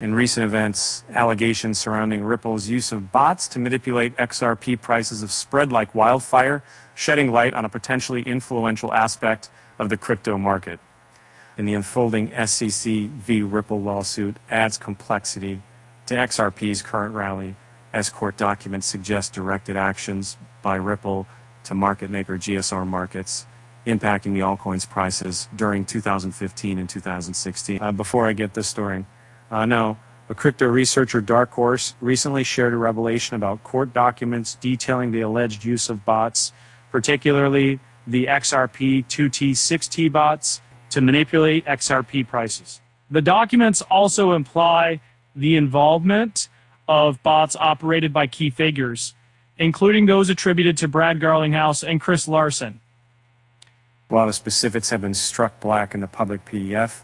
In recent events, allegations surrounding Ripple's use of bots to manipulate XRP prices have spread like wildfire, shedding light on a potentially influential aspect of the crypto market. And the unfolding SEC v. Ripple lawsuit adds complexity to XRP's current rally, as court documents suggest directed actions by Ripple to market maker GSR markets, impacting the altcoins prices during 2015 and 2016. Uh, before I get this story, uh, no, a crypto researcher, Dark Horse, recently shared a revelation about court documents detailing the alleged use of bots, particularly the XRP 2T 6T bots, to manipulate XRP prices. The documents also imply the involvement of bots operated by key figures, including those attributed to Brad Garlinghouse and Chris Larsen. While the specifics have been struck black in the public PDF,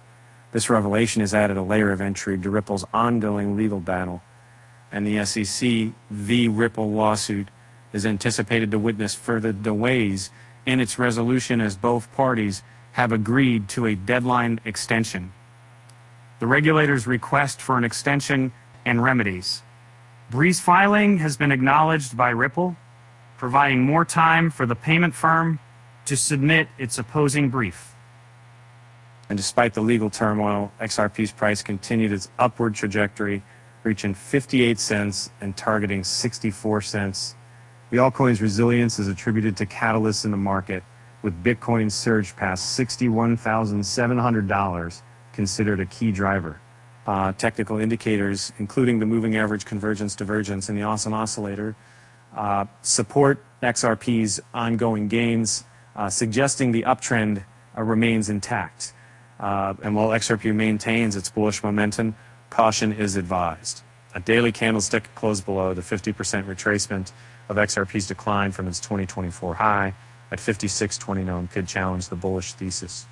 this revelation has added a layer of intrigue to Ripple's ongoing legal battle, and the SEC v. Ripple lawsuit is anticipated to witness further delays in its resolution as both parties have agreed to a deadline extension. The regulator's request for an extension and remedies. Breeze filing has been acknowledged by Ripple, providing more time for the payment firm to submit its opposing brief. And despite the legal turmoil, XRP's price continued its upward trajectory, reaching 58 cents and targeting 64 cents. The altcoin's resilience is attributed to catalysts in the market, with Bitcoin's surge past $61,700 considered a key driver. Uh, technical indicators, including the moving average convergence divergence and the Awesome Oscillator, uh, support XRP's ongoing gains, uh, suggesting the uptrend uh, remains intact. Uh, and while XRP maintains its bullish momentum, caution is advised. A daily candlestick closed below the 50% retracement of XRP's decline from its 2024 high at 56.29 could challenge the bullish thesis.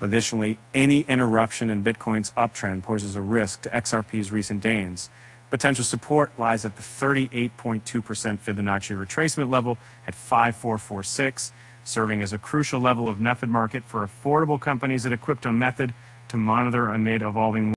Additionally, any interruption in Bitcoin's uptrend poses a risk to XRP's recent gains. Potential support lies at the 38.2% Fibonacci retracement level at 5446 serving as a crucial level of method market for affordable companies that equipped a method to monitor amid evolving